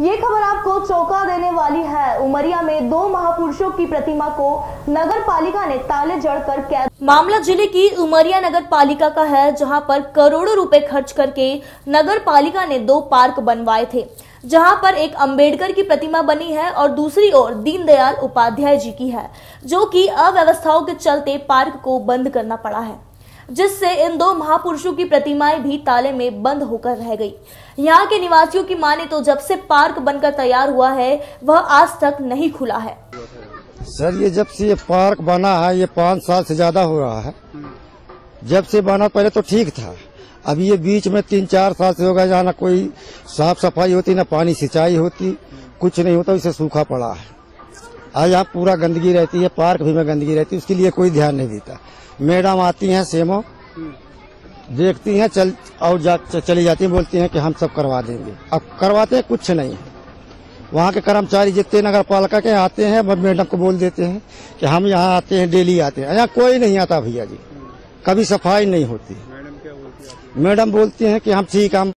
ये खबर आपको चौंका देने वाली है। उमरिया में दो महापुरुषों की प्रतिमा को नगर पालिका ने ताले जड़कर कैद मामला ज़िले की उमरिया नगर पालिका का है, जहाँ पर करोड़ों रुपए खर्च करके नगर पालिका ने दो पार्क बनवाए थे। जहाँ पर एक अंबेडकर की प्रतिमा बनी है और दूसरी ओर दीनदयाल उपाध्याय जी की है, जो कि अव्यवस्थाओं के चलते पार्क को बंद करना पड़ा है। जिससे इन दो महापुरुषों की प्रतिमाएँ भी ताले में बंद होकर रह गई। यहाँ के निवासियों की माने तो जब से पार्क बनकर तैयार हुआ है, वह आज तक नहीं खुला है। सर, ये जब से ये पार्क बना है, ये पाँच साल से ज़्यादा हो रहा है। जब से बना पहले तो ठीक था। अब ये बीच में तीन चार साल से होगा, जहाँ कोई साफ़ सफ़ाई होती, ना पानी सिंचाई होती, कुछ नहीं होता, इसे सूखा पड़ा है। आज यहाँ पूरा गंदगी रहती है पार्क भी में गंदगी रहती है उसके लिए कोई ध्यान नहीं देता। मैडम आती हैं सेमो देखती हैं चल और जा, चली जाती हैं बोलती हैं कि हम सब करवा देंगे। अब करवाते हैं कुछ नहीं है। वहाँ के कर्मचारी जितने नगर पालिका के आते हैं मैडम को बोल देते हैं कि हम यहाँ आते हैं डेली आते हैं। यहाँ कोई नहीं आता भैया जी। कभी सफ़ाई नहीं होती। मैडम बोलती हैं कि हम ठीक हम